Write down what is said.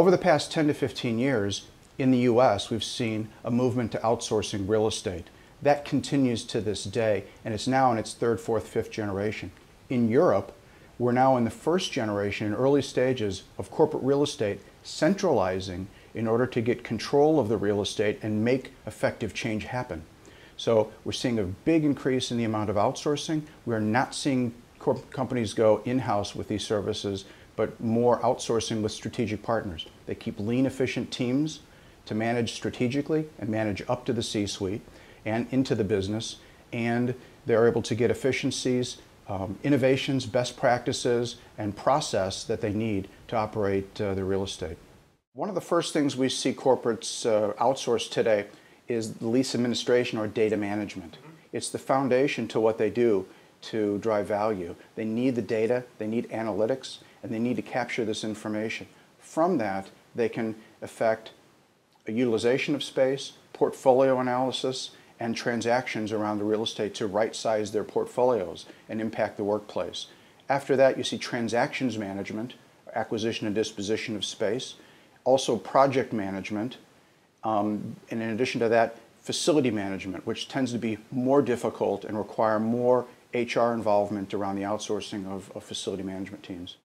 Over the past 10 to 15 years, in the US, we've seen a movement to outsourcing real estate. That continues to this day, and it's now in its third, fourth, fifth generation. In Europe, we're now in the first generation, in early stages of corporate real estate, centralizing in order to get control of the real estate and make effective change happen. So we're seeing a big increase in the amount of outsourcing. We're not seeing companies go in-house with these services, but more outsourcing with strategic partners. They keep lean, efficient teams to manage strategically and manage up to the C-suite and into the business, and they're able to get efficiencies, um, innovations, best practices, and process that they need to operate uh, their real estate. One of the first things we see corporates uh, outsource today is lease administration or data management. It's the foundation to what they do to drive value. They need the data, they need analytics, and they need to capture this information. From that, they can affect a utilization of space, portfolio analysis, and transactions around the real estate to right size their portfolios and impact the workplace. After that, you see transactions management, acquisition and disposition of space, also project management, um, and in addition to that, facility management, which tends to be more difficult and require more HR involvement around the outsourcing of, of facility management teams.